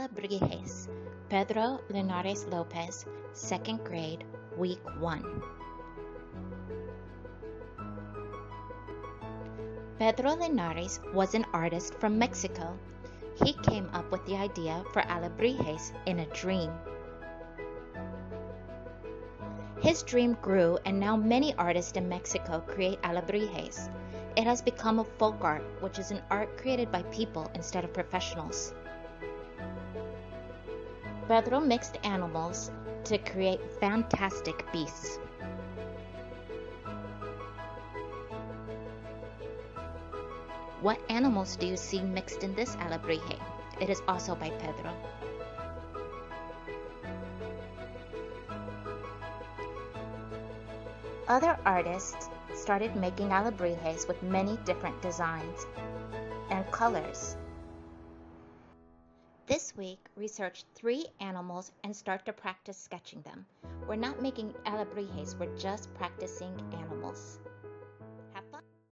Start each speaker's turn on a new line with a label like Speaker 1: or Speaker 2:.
Speaker 1: Alebrijes, Pedro Linares Lopez, 2nd grade, week 1. Pedro Linares was an artist from Mexico. He came up with the idea for Alebrijes in a dream. His dream grew, and now many artists in Mexico create alebrijes. It has become a folk art, which is an art created by people instead of professionals. Pedro mixed animals to create fantastic beasts. What animals do you see mixed in this alebrije? It is also by Pedro. Other artists started making alebrijes with many different designs and colors this week, research three animals and start to practice sketching them. We're not making alebrijes, we're just practicing animals.